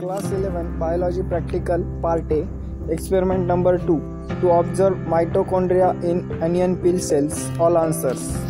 Class 11 Biology Practical Part A Experiment number 2 To observe mitochondria in onion peel cells. All answers.